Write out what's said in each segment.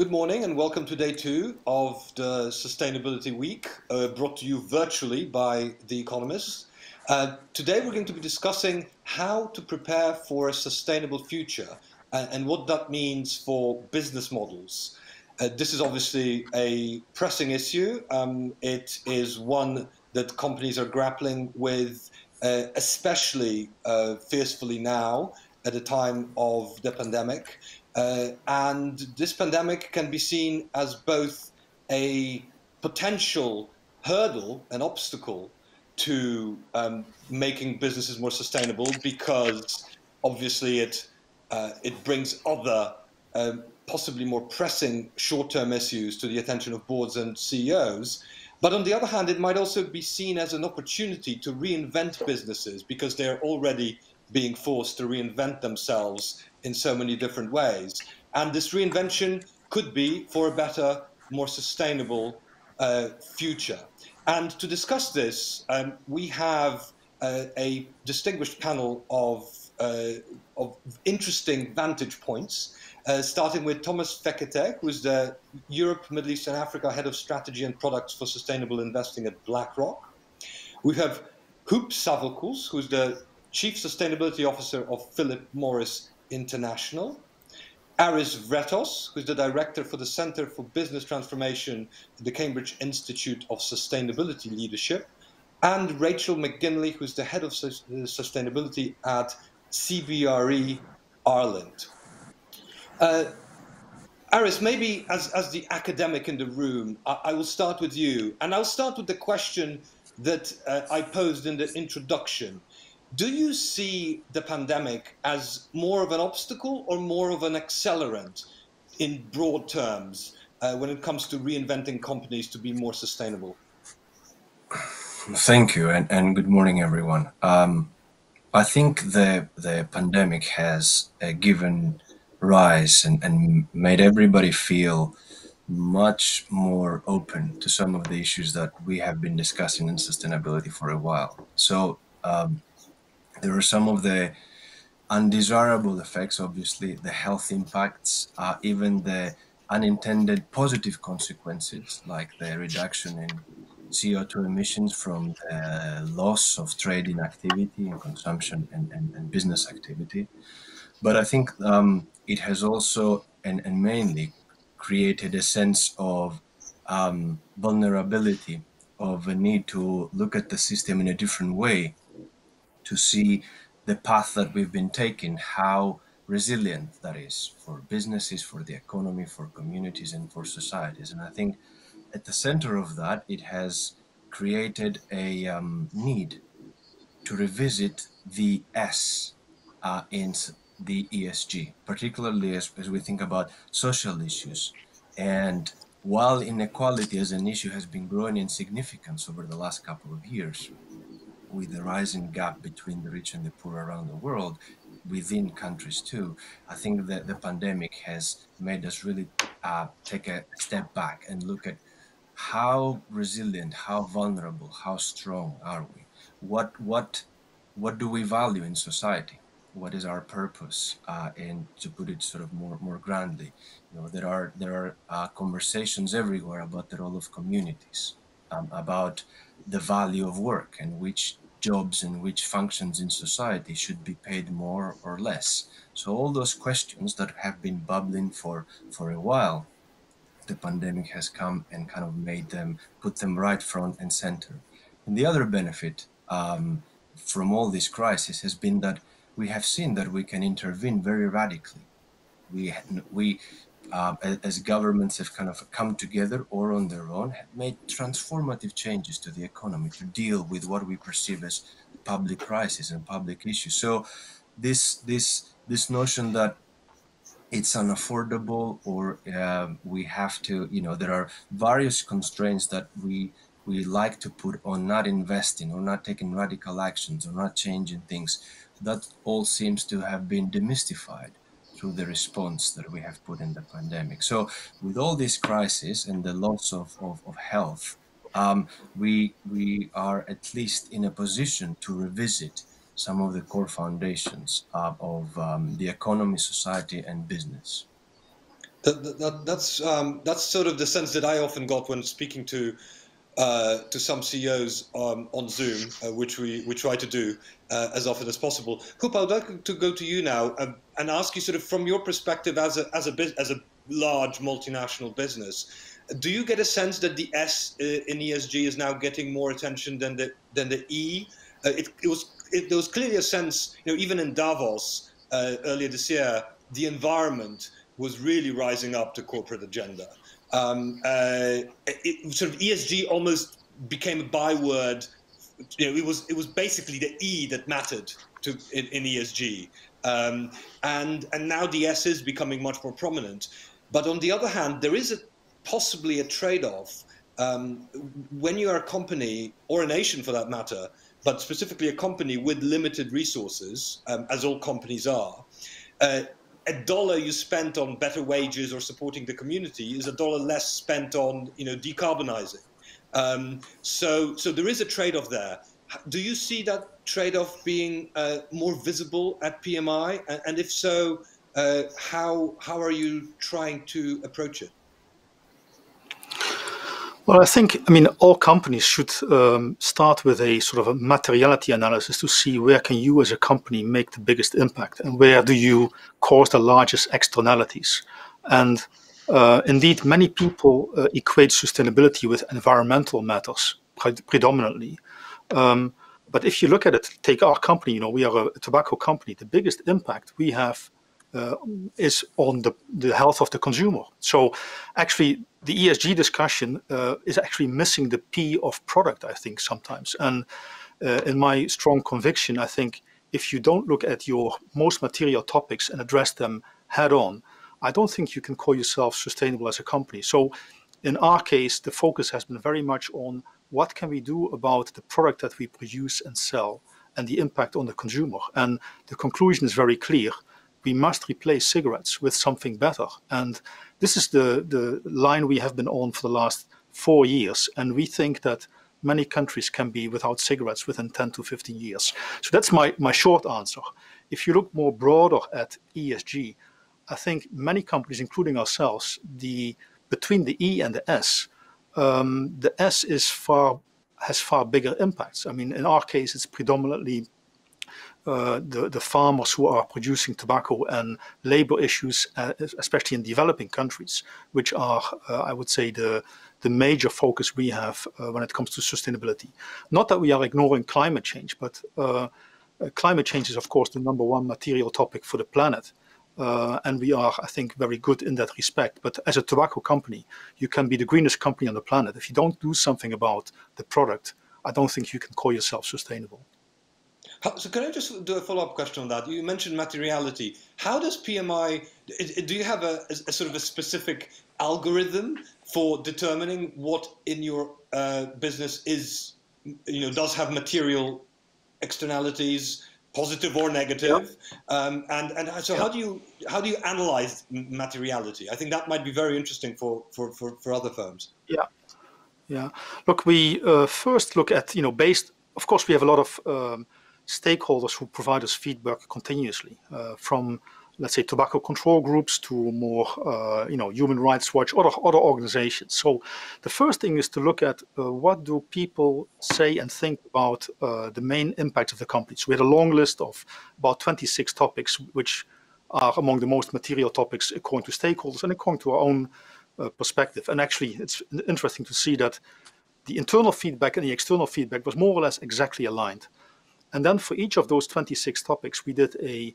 Good morning and welcome to day two of the Sustainability Week, uh, brought to you virtually by The Economist. Uh, today we're going to be discussing how to prepare for a sustainable future and, and what that means for business models. Uh, this is obviously a pressing issue. Um, it is one that companies are grappling with, uh, especially uh, fiercely now at the time of the pandemic. Uh, and this pandemic can be seen as both a potential hurdle, an obstacle to um, making businesses more sustainable because obviously it uh, it brings other um, possibly more pressing short-term issues to the attention of boards and CEOs. But on the other hand, it might also be seen as an opportunity to reinvent businesses because they're already being forced to reinvent themselves in so many different ways. And this reinvention could be for a better, more sustainable uh, future. And to discuss this, um, we have uh, a distinguished panel of, uh, of interesting vantage points, uh, starting with Thomas Fekete, who's the Europe, Middle East, and Africa Head of Strategy and Products for Sustainable Investing at BlackRock. We have Huub Savelkouls, who's the Chief Sustainability Officer of Philip Morris International. Aris Vrettos, who's the director for the Center for Business Transformation at the Cambridge Institute of Sustainability Leadership, and Rachel McGinley, who's the head of sustainability at CBRE Ireland. Uh, Aris, maybe as, as the academic in the room, I, I, will start with you. And I'll start with the question that uh, I posed in the introduction. Do you see the pandemic as more of an obstacle or more of an accelerant in broad terms uh, when it comes to reinventing companies to be more sustainable? Thank you, and, and good morning, everyone. Um, I think the the pandemic has uh, given rise and, and made everybody feel much more open to some of the issues that we have been discussing in sustainability for a while. So um, there are some of the undesirable effects, obviously, the health impacts, uh, even the unintended positive consequences, like the reduction in CO2 emissions from the loss of trading activity and consumption and, and, and business activity. But I think um, it has also and, and mainly created a sense of um, vulnerability, of a need to look at the system in a different way to see the path that we've been taking, how resilient that is for businesses, for the economy, for communities, and for societies. And I think at the center of that, it has created a um, need to revisit the S uh, in the ESG, particularly as, as we think about social issues. And while inequality as an issue has been growing in significance over the last couple of years, with the rising gap between the rich and the poor around the world, within countries too, I think that the pandemic has made us really uh, take a step back and look at how resilient, how vulnerable, how strong are we? What what what do we value in society? What is our purpose? Uh, and to put it sort of more more grandly, you know, there are there are uh, conversations everywhere about the role of communities, um, about the value of work and which jobs and which functions in society should be paid more or less. So all those questions that have been bubbling for, for a while, the pandemic has come and kind of made them, put them right front and center. And the other benefit um, from all this crisis has been that we have seen that we can intervene very radically. We, we uh, as governments have kind of come together or on their own, have made transformative changes to the economy to deal with what we perceive as public crisis and public issues. So this this this notion that it's unaffordable or uh, we have to, you know, there are various constraints that we we like to put on not investing or not taking radical actions or not changing things. That all seems to have been demystified through the response that we have put in the pandemic. So, with all this crisis and the loss of, of, of health, um, we, we are at least in a position to revisit some of the core foundations uh, of um, the economy, society, and business. That, that, that's um, that's sort of the sense that I often got when speaking to uh, to some CEOs um, on Zoom, uh, which we, we try to do uh, as often as possible. Huub, I'd like to go to you now um, and ask you, sort of from your perspective as a as a as a large multinational business, do you get a sense that the S uh, in ESG is now getting more attention than the than the E? Uh, it, it, was it, there was clearly a sense, you know, even in Davos uh, earlier this year, the environment was really rising up the corporate agenda um, uh, it, sort of ESG almost became a byword. You know, it was it was basically the E that mattered to in, in ESG, um, and and now the S is becoming much more prominent. But on the other hand, there is a, possibly a trade-off um, when you are a company or a nation for that matter, but specifically a company with limited resources, um, as all companies are. Uh, a dollar you spent on better wages or supporting the community is a dollar less spent on you know decarbonizing. Um, so so there is a trade-off there. Do you see that trade-off being uh, more visible at PMI? And, if so, uh, how how are you trying to approach it? Well, I think, I mean, all companies should um, start with a sort of a materiality analysis to see where can you as a company make the biggest impact and where do you cause the largest externalities. And uh, indeed, many people uh, equate sustainability with environmental matters predominantly. Um, but if you look at it, take our company, you know, we are a tobacco company. The biggest impact we have uh, is on the, the health of the consumer. So actually, the ESG discussion uh, is actually missing the P of product, I think, sometimes. And uh, in my strong conviction, I think if you don't look at your most material topics and address them head on, I don't think you can call yourself sustainable as a company. So in our case, the focus has been very much on what can we do about the product that we produce and sell and the impact on the consumer. And the conclusion is very clear. We must replace cigarettes with something better. And this is the, the line we have been on for the last four years, and we think that many countries can be without cigarettes within 10 to 15 years. So that's my, my short answer. If you look more broader at ESG, I think many companies, including ourselves, the between the E and the S, um, the S is far has far bigger impacts. I mean, in our case, it's predominantly uh, the, the farmers who are producing tobacco and labor issues, uh, especially in developing countries, which are, uh, I would say, the, the major focus we have uh, when it comes to sustainability. Not that we are ignoring climate change, but uh, climate change is, of course, the number one material topic for the planet. and we are, I think, very good in that respect. But as a tobacco company, you can be the greenest company on the planet. If you don't do something about the product, I don't think you can call yourself sustainable. How, so can I just do a follow-up question on that? You mentioned materiality. How does PMI? Do you have a, a sort of a specific algorithm for determining what in your uh, business is, you know, does have material externalities, positive or negative? Um, and and so how do you how do you analyze materiality? I think that might be very interesting for for for, for other firms. Yeah, yeah. Look, we uh, first look at you know based. Of course, we have a lot of um, stakeholders who provide us feedback continuously, uh, from let's say tobacco control groups to more uh, you know human rights watch other other organizations. So the first thing is to look at uh, what do people say and think about uh, the main impacts of the company so we had a long list of about 26 topics which are among the most material topics according to stakeholders and according to our own uh, perspective. And actually it's interesting to see that the internal feedback and the external feedback was more or less exactly aligned and then for each of those 26 topics, we did a,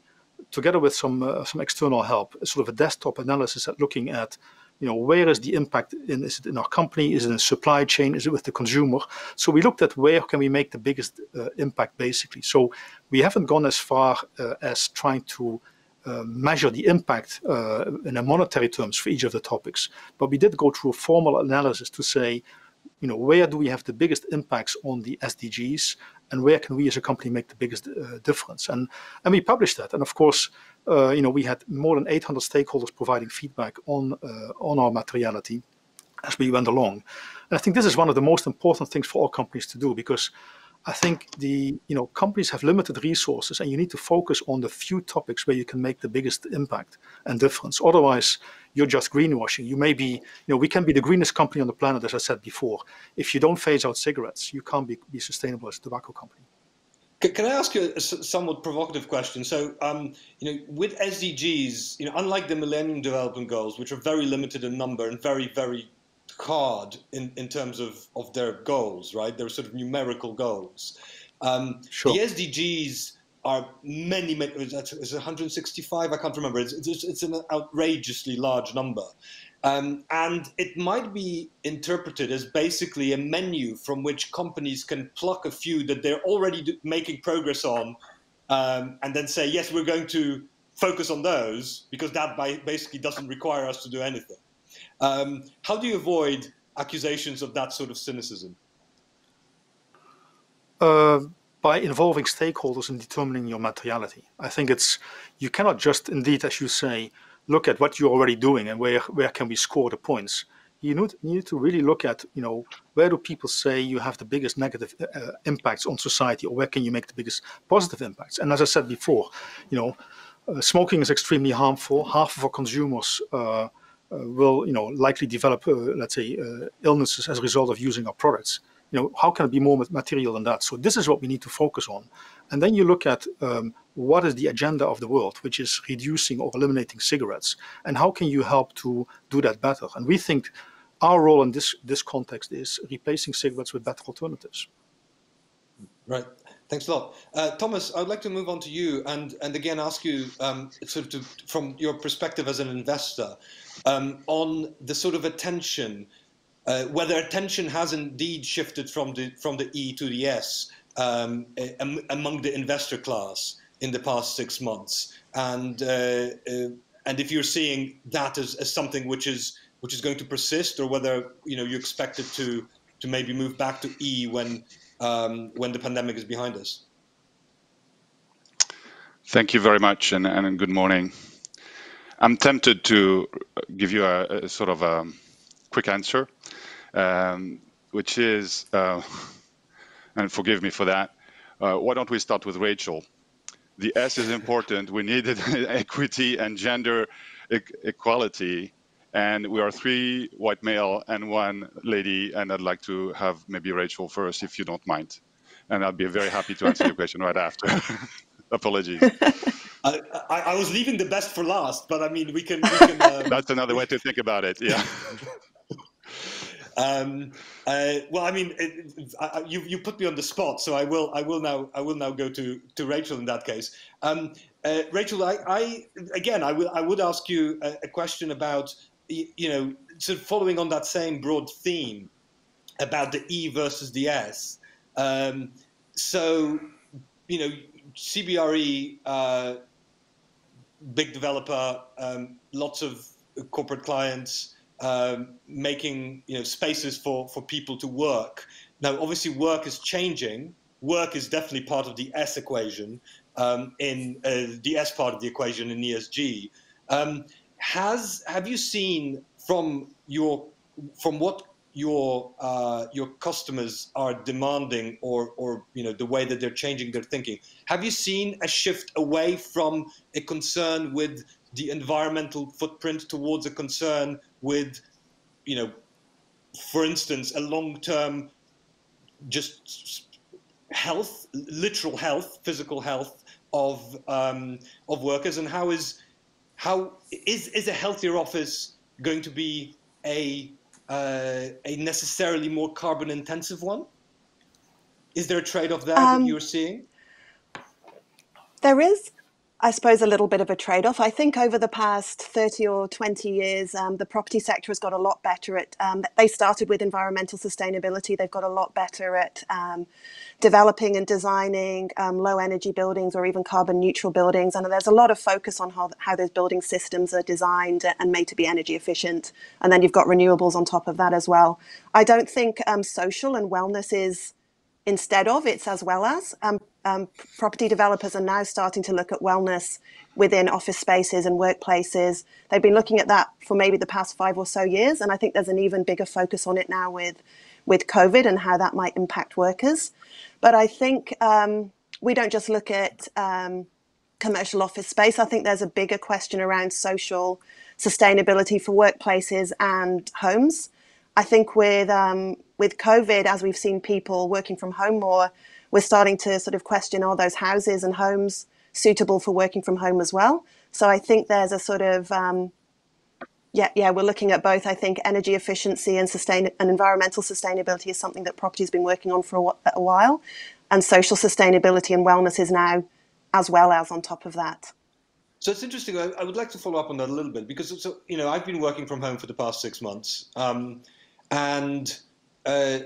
together with some uh, some external help, sort of a desktop analysis at looking at, you know, where is the impact in? Is it in our company? Is it in supply chain? Is it with the consumer? So we looked at where can we make the biggest uh, impact, basically. So we haven't gone as far uh, as trying to uh, measure the impact uh, in a monetary terms for each of the topics, but we did go through a formal analysis to say, you know, where do we have the biggest impacts on the SDGs? And where can we as a company make the biggest uh, difference? And and we published that. And of course, uh, you know, we had more than 800 stakeholders providing feedback on uh, on our materiality as we went along. And I think this is one of the most important things for all companies to do because I think the you know companies have limited resources, and you need to focus on the few topics where you can make the biggest impact and difference. Otherwise, you're just greenwashing. You may be, you know, we can be the greenest company on the planet, as I said before. If you don't phase out cigarettes, you can't be, be sustainable as a tobacco company. Can I ask you a somewhat provocative question? So, um, you know, with SDGs, you know, unlike the Millennium Development Goals, which are very limited in number and very, very hard in, in terms of, of their goals, right? They're sort of numerical goals. Um, sure. The SDGs are many, many, it's 165, I can't remember. It's, it's, it's an outrageously large number. Um, and it might be interpreted as basically a menu from which companies can pluck a few that they're already do, making progress on um, and then say, yes, we're going to focus on those because that by, basically doesn't require us to do anything. Um, how do you avoid accusations of that sort of cynicism? Uh, by involving stakeholders in determining your materiality. I think it's you cannot just indeed, as you say, look at what you're already doing and where where can we score the points. You need, you need to really look at you know where do people say you have the biggest negative uh, impacts on society, or where can you make the biggest positive impacts. And as I said before, you know, uh, smoking is extremely harmful. Half of our consumers. Uh, will you know likely develop uh, let's say uh, illnesses as a result of using our products you know how can it be more material than that so this is what we need to focus on and then you look at um, what is the agenda of the world, which is reducing or eliminating cigarettes, and how can you help to do that better? And we think our role in this this context is replacing cigarettes with better alternatives. Right. Thanks a lot, uh, Thomas. I'd like to move on to you and and again ask you um, sort of to, from your perspective as an investor um, on the sort of attention. Uh, whether attention has indeed shifted from the from the E to the S um, among the investor class in the past six months, and uh, uh, and if you're seeing that as, as something which is which is going to persist, or whether you know you expect it to to maybe move back to E when um, when the pandemic is behind us. Thank you very much, and, and good morning. I'm tempted to give you a, a sort of a quick answer, um, which is, uh, and forgive me for that. Uh, why don't we start with Rachel? The S is important. We needed equity and gender e equality. And we are three white male and one lady. And I'd like to have maybe Rachel first, if you don't mind. And I'll be very happy to answer your question right after. Apologies. I, I, I, was leaving the best for last, but I mean, we can. We can um, That's another way to think about it. Yeah. Um, uh, well, I mean, it, I, you you put me on the spot, so I will I will now I will now go to to Rachel in that case. Um, uh, Rachel, I, I, again I will I would ask you a, a, question about you know sort of following on that same broad theme about the E versus the S. Um, so you know CBRE, uh, big developer, um, lots of corporate clients um, making you know spaces for for people to work. Now, obviously, work is changing. Work is definitely part of the S equation um, in uh, the S part of the equation in ESG. Um, has have you seen from your from what your uh, your customers are demanding or or you know the way that they're changing their thinking. Have you seen a shift away from a concern with the environmental footprint towards a concern with, you know, for instance, a long-term just health, literal health, physical health of um, of workers, and how is how is is a healthier office going to be a uh, a necessarily more carbon intensive one? Is there a trade-off there um, that you're seeing? There is I suppose, a little bit of a trade off. I think over the past 30 or 20 years, um, the property sector has got a lot better at, um, they started with environmental sustainability. They've got a lot better at um, developing and designing um, low energy buildings or even carbon neutral buildings. And there's a lot of focus on how, how those building systems are designed and made to be energy efficient. And then you've got renewables on top of that as well. I don't think um, social and wellness is instead of, it's as well as. Um, um, property developers are now starting to look at wellness within office spaces and workplaces. They've been looking at that for maybe the past five or so years, and I think there's an even bigger focus on it now with with COVID and how that might impact workers. But I think um, we don't just look at um, commercial office space. I think there's a bigger question around social sustainability for workplaces and homes. I think with um, with COVID, as we've seen people working from home more, we're starting to sort of question are those houses and homes suitable for working from home as well. So I think there's a sort of um, yeah, yeah, we're looking at both. I think energy efficiency and sustain and environmental sustainability is something that property has been working on for a, a while, and social sustainability and wellness is now as well as on top of that. So it's interesting. I, I, would like to follow up on that a little bit because it's, you know I've been working from home for the past six months, um, and uh,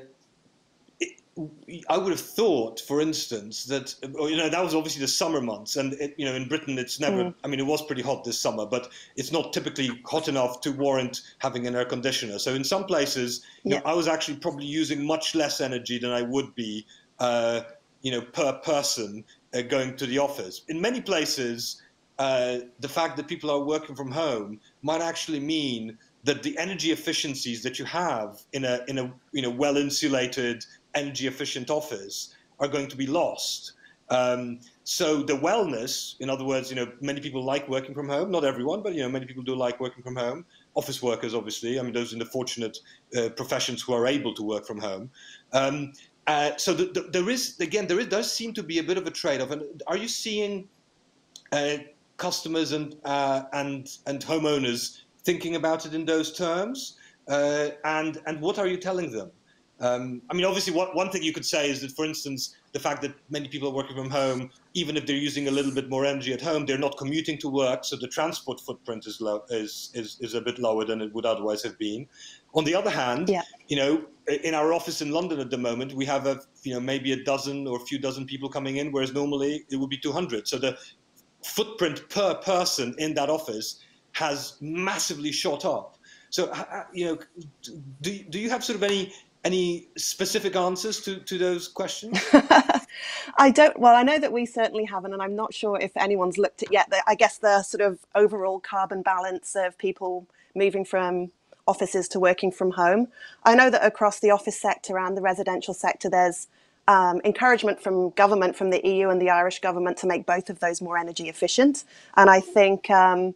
I would have thought, for instance, that you know that was obviously the summer months, and it, you know in Britain it's never. Mm. I mean, it was pretty hot this summer, but it's not typically hot enough to warrant having an air conditioner. So in some places, yeah. know, I was actually probably using much less energy than I would be, uh, you know, per person uh, going to the office. In many places, uh, the fact that people are working from home might actually mean that the energy efficiencies that you have in a in a you know well insulated energy efficient offers are going to be lost. Um, so the wellness, in other words, you know, many people like working from home. Not everyone, but you know, many people do like working from home. Office workers, obviously. I mean, those in the fortunate uh, professions who are able to work from home. Um, uh, so the, the, there is again, there is, does seem to be a bit of a trade-off. And are you seeing uh, customers and uh, and and homeowners thinking about it in those terms? Uh, and and what are you telling them? Um, I mean, obviously, what, one thing you could say is that, for instance, the fact that many people are working from home, even if they're using a little bit more energy at home, they're not commuting to work, so the transport footprint is low, is, is, is a bit lower than it would otherwise have been. On the other hand, yeah. you know, in our office in London at the moment, we have a you know maybe a dozen or a few dozen people coming in, whereas normally it would be 200. So the footprint per person in that office has massively shot up. So, you know, do, do you have sort of any any specific answers to, to those questions? I don't. Well, I know that we certainly haven't, and I'm not sure if anyone's looked at yet. I guess the sort of overall carbon balance of people moving from offices to working from home. I know that across the office sector and the residential sector, there's um, encouragement from government, from the EU and the Irish government to make both of those more energy efficient. And I think um,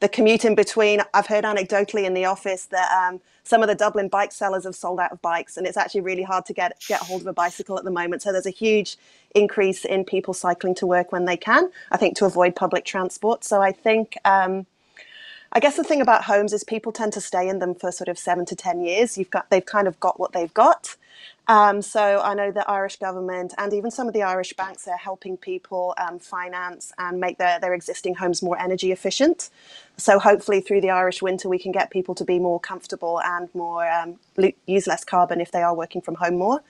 the commute in between. I've heard anecdotally in the office that um, some of the Dublin bike sellers have sold out of bikes, and it's actually really hard to get get hold of a bicycle at the moment. So there's a huge increase in people cycling to work when they can. I think to avoid public transport. So I think. Um, I guess the thing about homes is people tend to stay in them for sort of seven to ten years. You've got they've kind of got what they've got, um, so I know the Irish government and even some of the Irish banks are helping people um, finance and make their, their existing homes more energy efficient. So hopefully through the Irish winter we can get people to be more comfortable and more um, use less carbon if they are working from home more.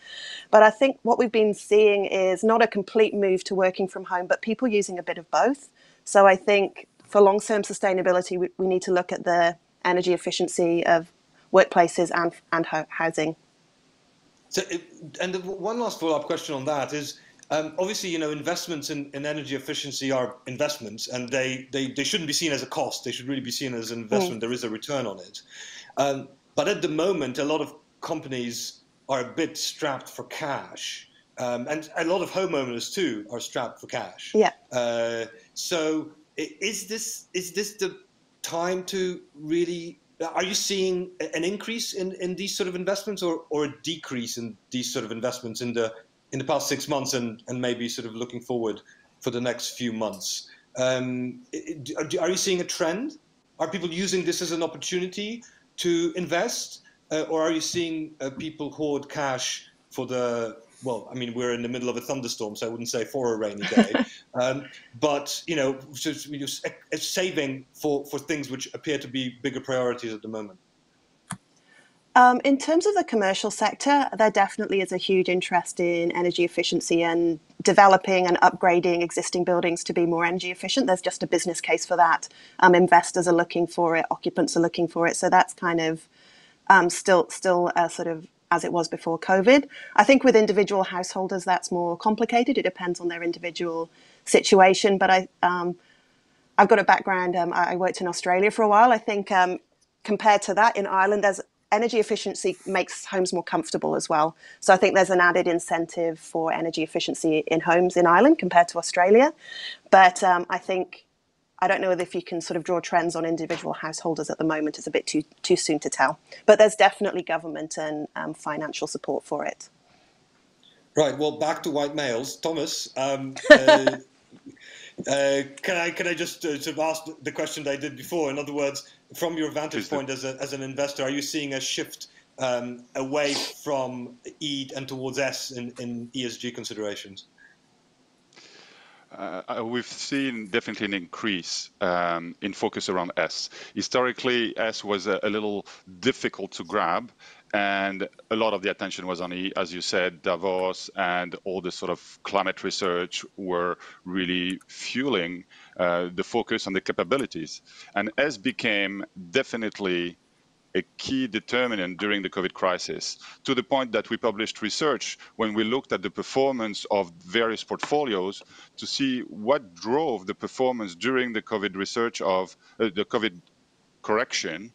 But I think what we've been seeing is not a complete move to working from home, but people using a bit of both. So I think for long-term sustainability we, we need to look at the energy efficiency of workplaces and, and housing. So, and one last follow-up question on that is, um, obviously, you know, investments in, in, energy efficiency are investments, and they, they, they shouldn't be seen as a cost. They should really be seen as an investment. Mm. There is a return on it. Um, but at the moment, a lot of companies are a bit strapped for cash. Um, and a lot of homeowners too are strapped for cash. Yeah. Uh, so is this is this the time to really are you seeing an increase in, in these sort of investments or, or a decrease in these sort of investments in the in the past six months and, and maybe sort of looking forward for the next few months? Um, are you seeing a trend? Are people using this as an opportunity to invest, uh, or are you seeing uh, people hoard cash for the well, I mean, we're in the middle of a thunderstorm, so I wouldn't say for a rainy day. um, but you know, just, just saving for for things which appear to be bigger priorities at the moment. Um, in terms of the commercial sector, there definitely is a huge interest in energy efficiency and developing and upgrading existing buildings to be more energy efficient. There's just a business case for that. Um, investors are looking for it, occupants are looking for it. So that's kind of um, still still a sort of as it was before COVID. I think with individual householders, that's more complicated. It depends on their individual situation. But I, um, I've got a background. Um, I worked in Australia for a while. I think um, compared to that, in Ireland, there's energy efficiency makes homes more comfortable as well. So I think there's an added incentive for energy efficiency in homes in Ireland compared to Australia. But um, I think I don't know if you can sort of draw trends on individual householders at the moment. It's a bit too too soon to tell. But there's definitely government and um, financial support for it. Right. Well, back to white males, Thomas. Um, uh, uh, can I can I just uh, sort of ask the question that I did before? In other words, from your vantage point as, a, as an investor, are you seeing a shift um, away from E and towards S in, in ESG considerations? Uh, uh, we've seen definitely an increase um, in focus around S. Historically, S was a, a, little difficult to grab, and a lot of the attention was on, E, as you said, Davos and all the sort of climate research were really fueling uh, the focus on the capabilities. And S became definitely a key determinant during the COVID crisis, to the point that we published research when we looked at the performance of various portfolios to see what drove the performance during the COVID research of uh, the COVID correction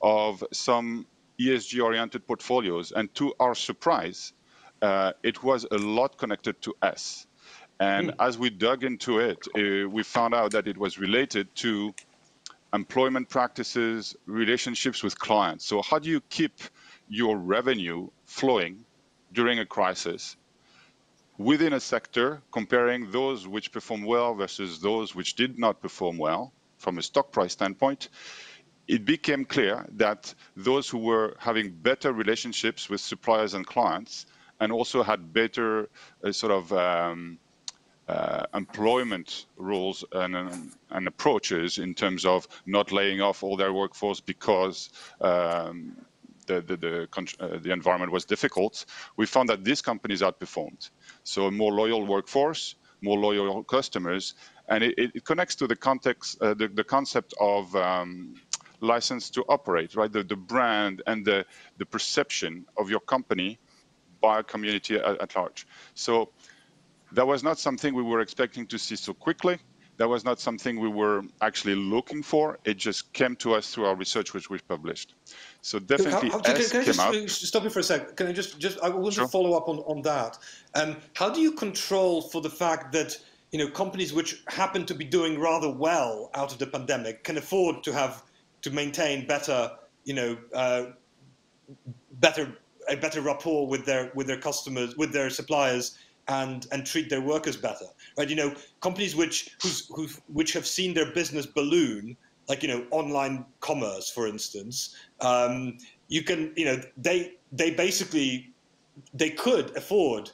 of some ESG oriented portfolios. And to our surprise, uh, it was a lot connected to S. And mm. as we dug into it, uh, we found out that it was related to employment practices, relationships with clients. So, how do you keep your revenue flowing during a crisis within a sector, comparing those which perform well versus those which did not perform well from a stock price standpoint? It became clear that those who were having better relationships with suppliers and clients and also had better uh, sort of um, uh, employment rules and, and, approaches in terms of not laying off all their workforce because um, the, the, the, uh, the, environment was difficult, we found that these companies outperformed. So a more loyal workforce, more loyal customers, and it, it connects to the context, uh, the, the concept of um, license to operate, right? The, the brand and the, the perception of your company by a community at, at large. So that was not something we were expecting to see so quickly. That was not something we were actually looking for. It just came to us through our research, which we published. So definitely, how, how, can, can I just out. stop you for a second? Can I just just I want sure. to follow up on on that? Um, how do you control for the fact that you know companies which happen to be doing rather well out of the pandemic can afford to have to maintain better you know uh, better a better rapport with their with their customers with their suppliers and and treat their workers better, right? You know, companies which who's, who which have seen their business balloon, like you know, online commerce, for instance. Um, you can, you know, they they basically they could afford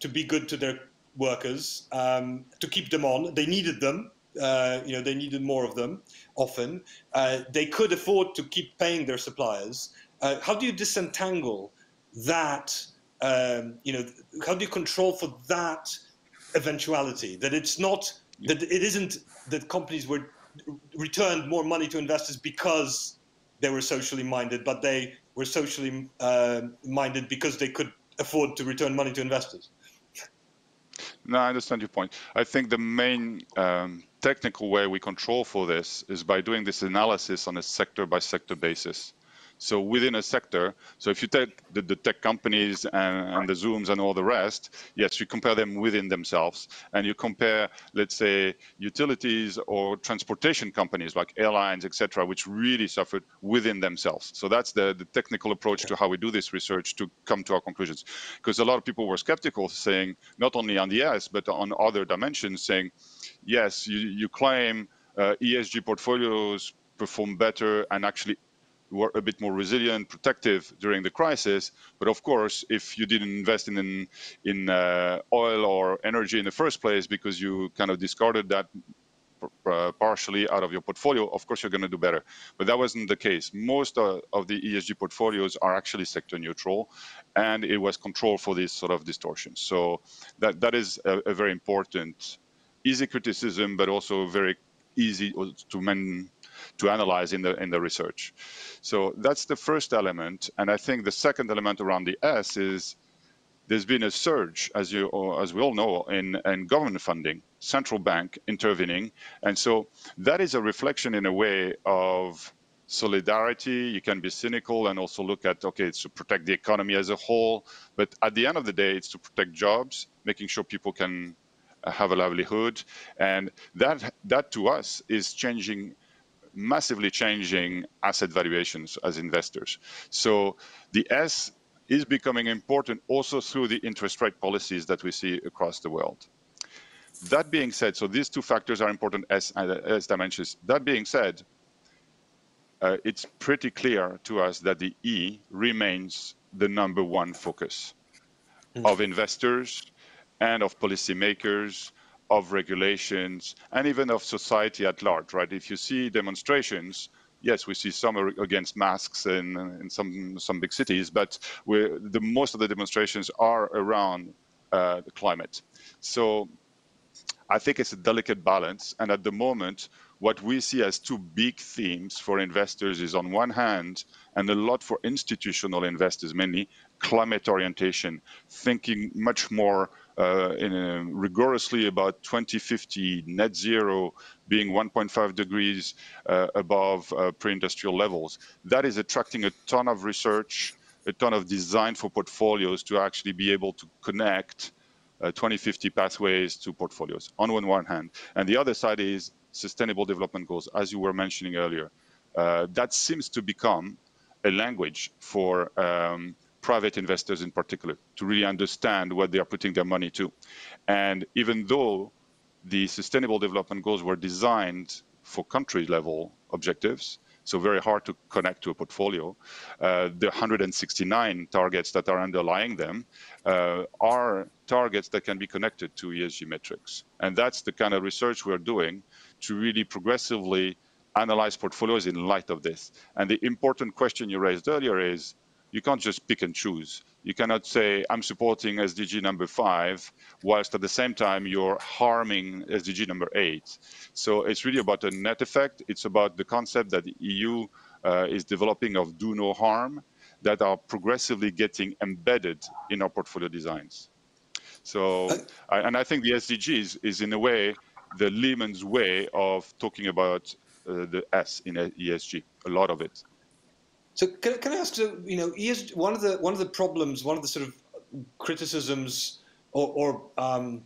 to be good to their workers um, to keep them on. They needed them. Uh, you know, they needed more of them. Often, uh, they could afford to keep paying their suppliers. Uh, how do you disentangle that? Um, you know, how do you control for that eventuality? That it's not that it isn't that companies were returned more money to investors because they were socially minded, but they were socially uh, minded because they could afford to return money to investors. No, I understand your point. I think the main um, technical way we control for this is by doing this analysis on a sector by sector basis. So within a sector, so if you take the, the tech companies and, and, the Zooms and all the rest, yes, you compare them within themselves, and you compare, let's say, utilities or transportation companies like airlines, etc., which really suffered within themselves. So that's the, the technical approach to how we do this research to come to our conclusions. Because a lot of people were skeptical, saying not only on the S but on other dimensions, saying, yes, you, you claim uh, ESG portfolios perform better and actually were a bit more resilient, protective during the crisis. But of course, if you didn't invest in in, uh, oil or energy in the first place because you kind of discarded that uh, partially out of your portfolio, of course you're going to do better. But that wasn't the case. Most uh, of the ESG portfolios are actually sector neutral, and it was controlled for these sort of distortions. So that that is a, a very important, easy criticism, but also very easy to man to analyze in the in the research. So that's the first element, and I think the second element around the S is there's been a surge, as you as we all know, in, in government funding, central bank intervening, and so that is a reflection in a way of solidarity. You can be cynical and also look at, okay, it's to protect the economy as a whole. But at the end of the day, it's to protect jobs, making sure people can have a livelihood. And that, that to us is changing massively changing asset valuations as investors. So the S is becoming important also through the interest rate policies that we see across the world. That being said, so these two factors are important as, as dimensions. That being said, uh, it's pretty clear to us that the E remains the number one focus mm. of investors and of policymakers, of regulations, and even of society at large, right? If you see demonstrations, yes, we see some against masks in, in some some big cities, but the most of the demonstrations are around uh, the climate. So I think it's a delicate balance. And at the moment, what we see as two big themes for investors is on one hand, and a lot for institutional investors mainly, climate orientation, thinking much more uh, in, uh, rigorously about 2050 net zero being 1.5 degrees uh, above uh, pre-industrial levels. That is attracting a ton of research, a ton of design for portfolios to actually be able to connect uh, 2050 pathways to portfolios on one, one hand. And the other side is sustainable development goals, as you were mentioning earlier. Uh, that seems to become a language for um, private investors in particular to really understand what they are putting their money to. And even though the sustainable development goals were designed for country level objectives, so very hard to connect to a portfolio. Uh, the 169 targets that are underlying them uh, are targets that can be connected to ESG metrics. And that's the kind of research we're doing to really progressively analyze portfolios in light of this. And the important question you raised earlier is, you can't just pick and choose. You cannot say, I'm supporting SDG number five, whilst at the same time you're harming SDG number eight. So it's really about a net effect. It's about the concept that the EU uh, is developing of do no harm that are progressively getting embedded in our portfolio designs. So, I, and I think the SDGs is in a way the layman's way of talking about uh, the S in ESG, a lot of it. So can, can I ask, you know, one of the one of the problems, one of the sort of criticisms, or, or um,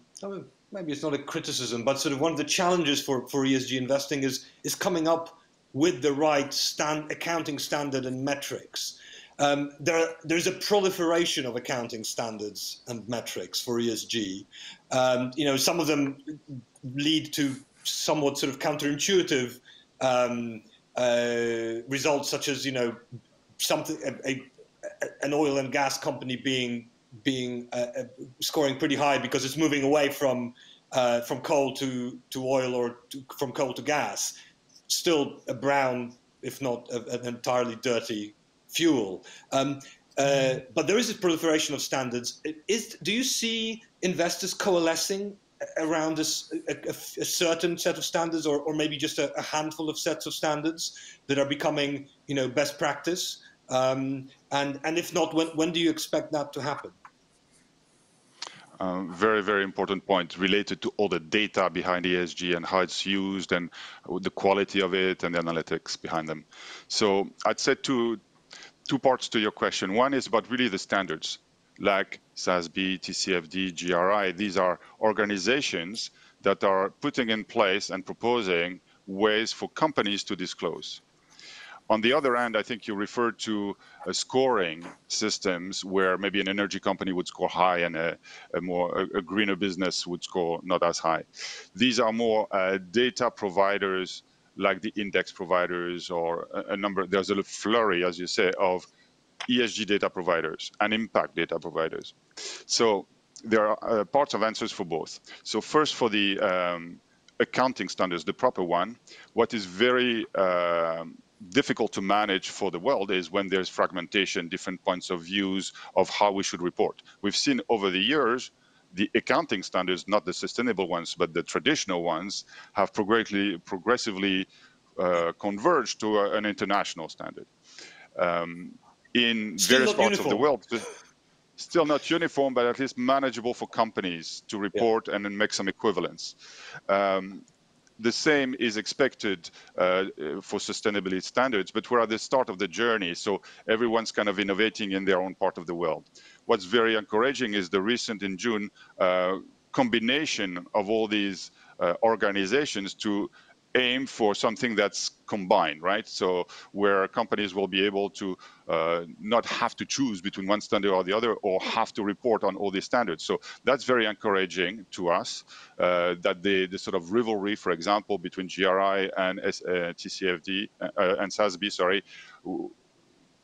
maybe it's not a criticism, but sort of one of the challenges for, for ESG investing is is coming up with the right stand, accounting standard and metrics. Um, there, there's a proliferation of accounting standards and metrics for ESG. Um, you know, some of them lead to somewhat sort of counterintuitive um, uh, results such as you know something a, a, an oil and gas company being being uh, uh, scoring pretty high because it's moving away from uh, from coal to to oil or to, from coal to gas. Still a brown, if not a, an entirely dirty fuel. Um, uh, but there is a proliferation of standards. Is do you see investors coalescing around a, a, a, certain set of standards or, or maybe just a, a, handful of sets of standards that are becoming you know best practice um, and and if not when, when do you expect that to happen um, very, very important point related to all the data behind ESG and how it's used and the quality of it and the analytics behind them. So I'd say two, two parts to your question. One is about really the standards like SASB, TCFD, GRI. These are organizations that are putting in place and proposing ways for companies to disclose. On the other hand, I think you referred to uh, scoring systems where maybe an energy company would score high and a, a more a, a, greener business would score not as high. These are more uh, data providers like the index providers or a, a number. There's a flurry, as you say, of ESG data providers and impact data providers. So there are uh, parts of answers for both. So first for the um, accounting standards, the proper one, what is very uh, difficult to manage for the world is when there's fragmentation, different points of views of how we should report. We've seen over the years the accounting standards, not the sustainable ones, but the traditional ones, have progressively, progressively uh, converged to a, an international standard. Um, in Still various parts of the world. Still not uniform, but at least manageable for companies to report yeah. and then make some equivalence. Um, the same is expected uh, for sustainability standards, but we're at the start of the journey. So everyone's kind of innovating in their own part of the world. What's very encouraging is the recent in June uh, combination of all these uh, organizations to aim for something that's combined, right? So where companies will be able to uh, not have to choose between one standard or the other or have to report on all these standards. So that's very encouraging to us uh, that the, the sort of rivalry, for example, between GRI and uh, TCFD uh, and SASB, sorry,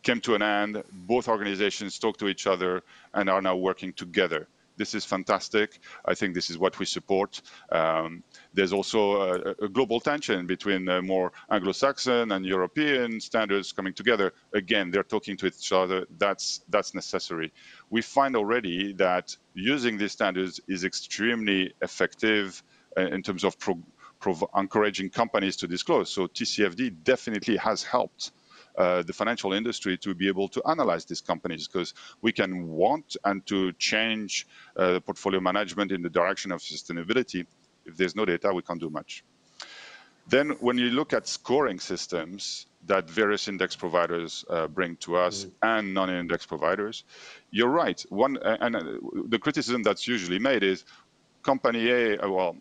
came to an end. Both organizations talk to each other and are now working together. This is fantastic. I think this is what we support. Um, there's also a, a, global tension between uh, more Anglo-Saxon and European standards coming together. Again, they're talking to each other. That's that's necessary. We find already that using these standards is extremely effective uh, in terms of encouraging companies to disclose. So TCFD definitely has helped uh, the financial industry to be able to analyze these companies because we can want and to change uh, portfolio management in the direction of sustainability. If there's no data, we can't do much. Then when you look at scoring systems that various index providers uh, bring to us mm. and non-index providers, you're right. One and uh, the criticism that's usually made is company A, uh, well,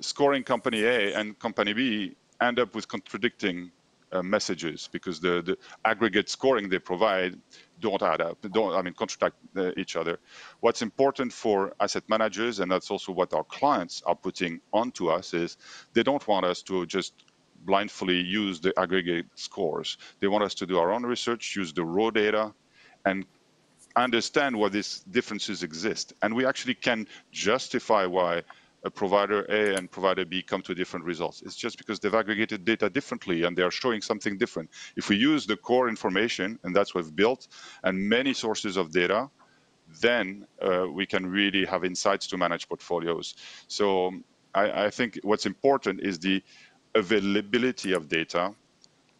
scoring company A and company B end up with contradicting uh, messages because the, the aggregate scoring they provide don't add up, don't, I mean, contradict uh, each other. What's important for asset managers, and that's also what our clients are putting onto us, is they don't want us to just blindly use the aggregate scores. They want us to do our own research, use the raw data, and understand why these differences exist. And we actually can justify why a provider A and provider B come to different results. It's just because they've aggregated data differently and they are showing something different. If we use the core information, and that's what we've built, and many sources of data, then uh, we can really have insights to manage portfolios. So I, I think what's important is the availability of data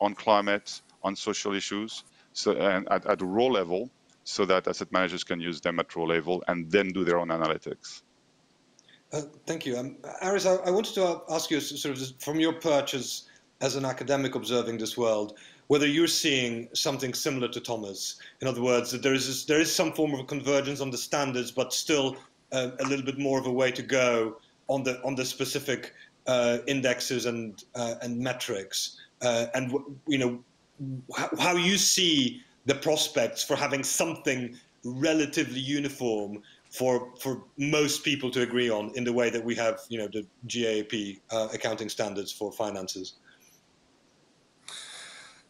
on climate, on social issues, so and at, at raw level, so that asset managers can use them at raw level and then do their own analytics. Uh, thank you. Um, Aris, I, I, wanted to ask you, sort of, from your perch as, as an academic observing this world, whether you're seeing something similar to Thomas. In other words, that there is this, there is some form of convergence on the standards, but still uh, a little bit more of a way to go on the on the specific uh, indexes and uh, and metrics, uh, and you know how you see the prospects for having something relatively uniform for for most people to agree on in the way that we have you know the GAAP uh, accounting standards for finances.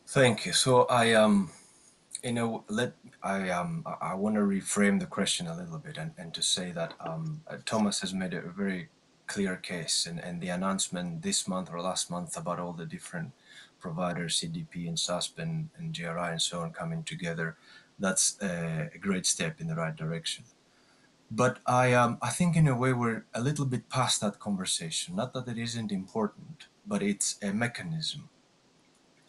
Thank you. So I um you know let I um I want to reframe the question a little bit and, and to say that um Thomas has made a very clear case and, and the announcement this month or last month about all the different providers CDP and SASB and, and GRI and so on coming together that's a great step in the right direction but I um, I think in a way we're a little bit past that conversation. Not that it isn't important, but it's a mechanism.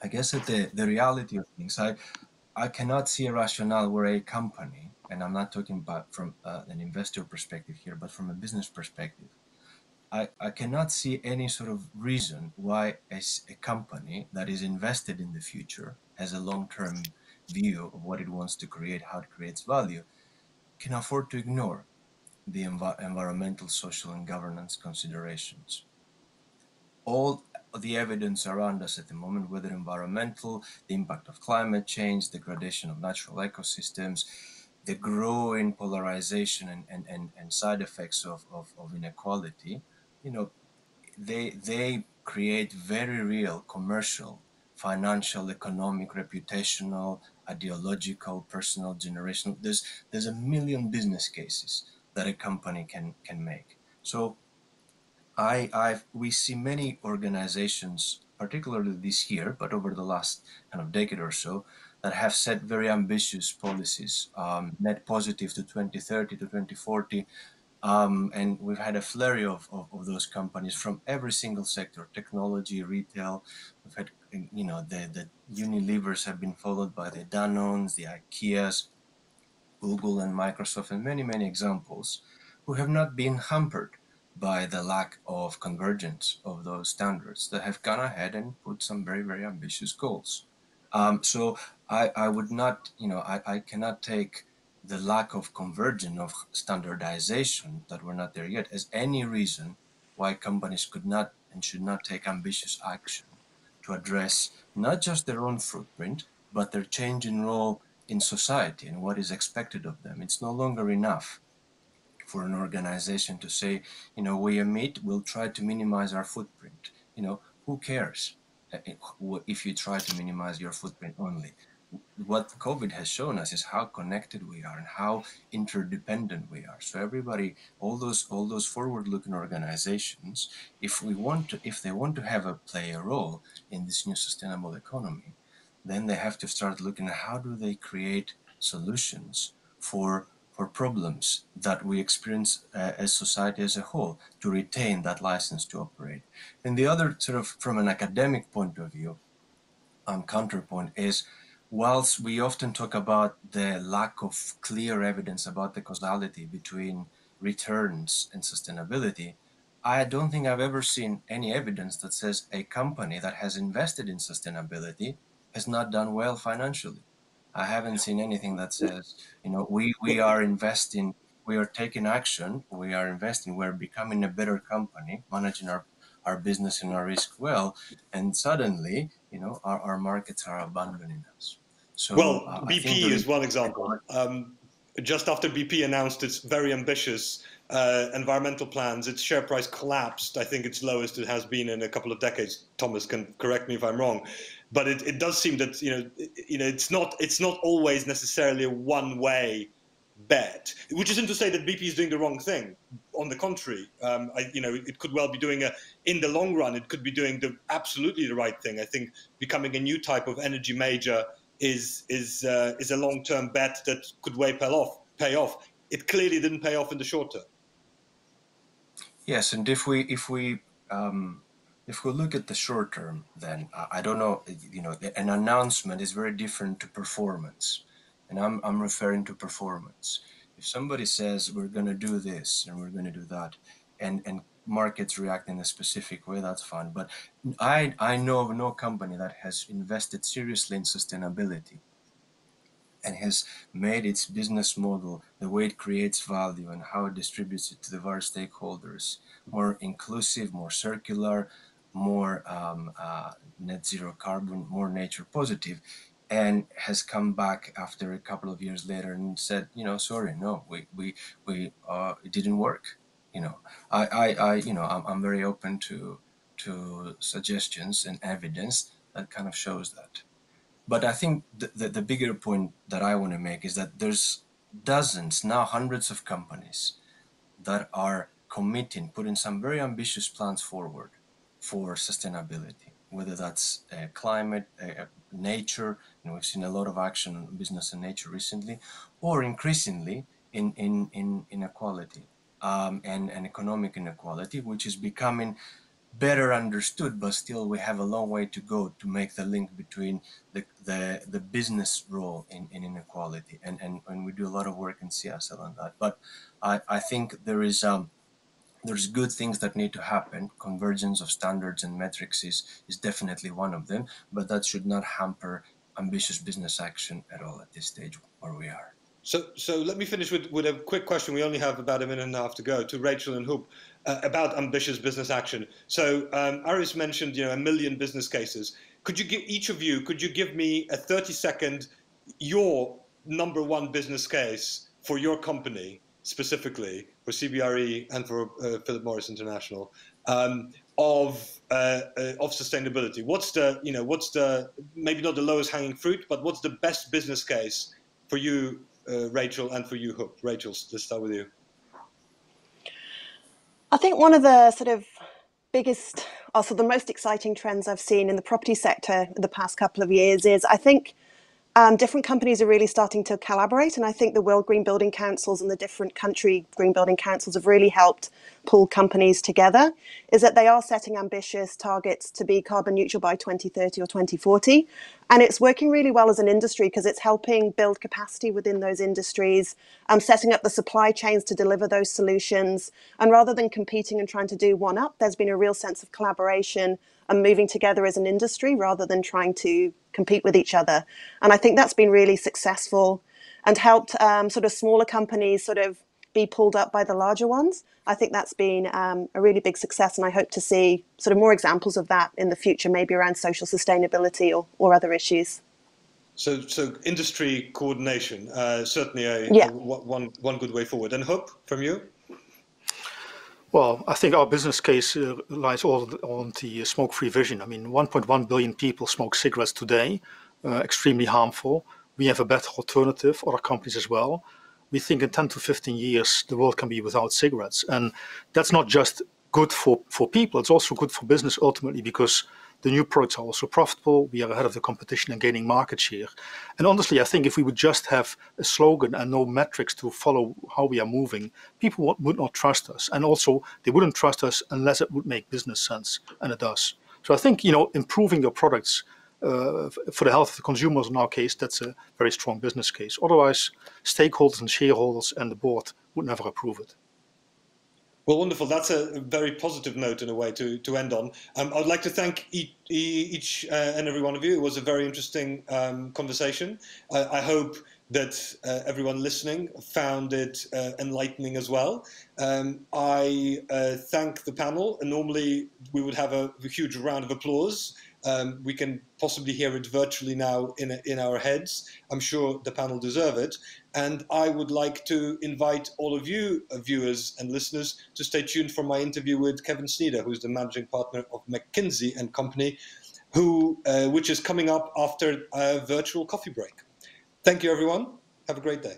I guess that the, the reality of things, I I cannot see a rationale where a company, and I'm not talking about from uh, an investor perspective here, but from a business perspective, I, I cannot see any sort of reason why as a company that is invested in the future has a long-term view of what it wants to create, how it creates value, can afford to ignore the env environmental, social, and governance considerations. All the evidence around us at the moment, whether environmental, the impact of climate change, degradation of natural ecosystems, the growing polarization and, and, and, and side effects of, of, of inequality, you know, they, they create very real commercial, financial, economic, reputational, ideological, personal, generational. There's, there's a million business cases that a company can can make. So I I we see many organizations, particularly this year, but over the last kind of decade or so, that have set very ambitious policies, um, net positive to 2030 to 2040. Um, and we've had a flurry of, of, of, those companies from every single sector, technology, retail. We've had, you know, the, the Unilevers have been followed by the Danones, the Ikeas, Google and Microsoft and many, many examples who have not been hampered by the lack of convergence of those standards that have gone ahead and put some very, very ambitious goals. Um, so I, I would not, you know, I, I cannot take the lack of convergence of standardization that we're not there yet as any reason why companies could not and should not take ambitious action to address not just their own footprint, but their change in role in society and what is expected of them. It's no longer enough for an organization to say, you know, we emit, we'll try to minimize our footprint. You know, who cares uh, if you try to minimize your footprint only? what COVID has shown us is how connected we are and how interdependent we are. So everybody, all those all those forward-looking organizations, if we want to, if they want to have a play a role in this new sustainable economy, then they have to start looking at how do they create solutions for for problems that we experience uh, as society as a whole to retain that license to operate. And the other sort of from an academic point of view, um, counterpoint is whilst we often talk about the lack of clear evidence about the causality between returns and sustainability, I don't think I've ever seen any evidence that says a company that has invested in sustainability has not done well financially. I haven't seen anything that says, you know, we, we are investing, we are taking action, we are investing, we're becoming a better company, managing our, our business and our risk well, and suddenly, you know, our, our markets are abandoning us. So well, uh, BP is one example. Um, just after BP announced its very ambitious uh, environmental plans, its share price collapsed. I think it's lowest it has been in a couple of decades. Thomas can correct me if I'm wrong, but it, it does seem that you know you know it's not it's not always necessarily a one way bet, which isn't to say that BP is doing the wrong thing. On the contrary, um, I, you know, it could well be doing a, in the long run, it could be doing the absolutely the right thing. I think becoming a new type of energy major is is uh, is a long term bet that could way pay off. Pay off. It clearly didn't pay off in the short term. Yes, and if we if we um, if we look at the short term, then I don't know. You know, an announcement is very different to performance, and I'm I'm referring to performance. If somebody says we're going to do this and we're going to do that, and and markets react in a specific way, that's fine. But I, I know of no company that has invested seriously in sustainability and has made its business model, the way it creates value and how it distributes it to the various stakeholders, more inclusive, more circular, more um, uh, net zero carbon, more nature positive, and has come back after a couple of years later and said, you know, sorry, no, we we we uh, it didn't work you know, I, I, I you know, I'm, I'm very open to to suggestions and evidence that kind of shows that. But I think the, the, the bigger point that I want to make is that there's dozens, now hundreds of companies that are committing, putting some very ambitious plans forward for sustainability, whether that's uh, climate, uh, nature, know, we've seen a lot of action on business and nature recently, or increasingly in, in, in inequality um, and, and economic inequality, which is becoming better understood, but still we have a long way to go to make the link between the, the, the business role in, in inequality. And, and, and we do a lot of work in CSL on that. But I, I think there is um, there's good things that need to happen. Convergence of standards and metrics is, is definitely one of them, but that should not hamper ambitious business action at all at this stage where we are. So, so let me finish with, with a quick question. We only have about a minute and a half to go to Rachel and Huub uh, about ambitious business action. So, um, Aris mentioned, you know, a million business cases. Could you give each of you? Could you give me a thirty-second your number one business case for your company specifically for CBRE and for uh, Philip Morris International um, of uh, uh, of sustainability? What's the you know what's the maybe not the lowest hanging fruit, but what's the best business case for you uh, Rachel, and for you, Huub. Rachel, let's start with you. I think one of the sort of biggest, also the most exciting trends I've seen in the property sector in the past couple of years is I think um, different companies are really starting to collaborate. And I think the World Green Building Councils and the different country green building councils have really helped pull companies together. Is that they are setting ambitious targets to be carbon neutral by 2030 or 2040. and it's working really well as an industry because it's helping build capacity within those industries, um, setting up the supply chains to deliver those solutions. And rather than competing and trying to do one up, there's been a real sense of collaboration and moving together as an industry rather than trying to compete with each other. And I think that's been really successful and helped um, sort of smaller companies sort of be pulled up by the larger ones. I think that's been um, a really big success, and I Huub to see sort of more examples of that in the future, maybe around social sustainability or, or other issues. So, so industry coordination uh, certainly a, yeah. a, one one good way forward. And hope from you. Well, I think our business case uh, lies all on the smoke-free vision. I mean, 1.1 billion people smoke cigarettes today, uh, extremely harmful. We have a better alternative, other companies as well we think in 10 to 15 years the world can be without cigarettes. And that's not just good for, for people, it's also good for business ultimately because the new products are also profitable. We are ahead of the competition and gaining market share. And honestly, I think if we would just have a slogan and no metrics to follow how we are moving, people would not trust us. And also, they wouldn't trust us unless it would make business sense, and it does. So I think you know improving your products uh, for the health of the consumers in our case, that's a very strong business case. Otherwise, stakeholders and shareholders and the board would never approve it. Well, wonderful. That's a very positive note in a way to, to end on. Um, I'd like to thank each, each uh, and every one of you. It was a very interesting um, conversation. I, I, hope that uh, everyone listening found it uh, enlightening as well. Um, I uh, thank the panel, and normally we would have a, a huge round of applause um, we can possibly hear it virtually now in, in our heads. I'm sure the panel deserve it. And I would like to invite all of you, uh, viewers and listeners, to stay tuned for my interview with Kevin Sneader, who's the managing partner of McKinsey and Company, who, uh, which is coming up after a virtual coffee break. Thank you, everyone. Have a great day.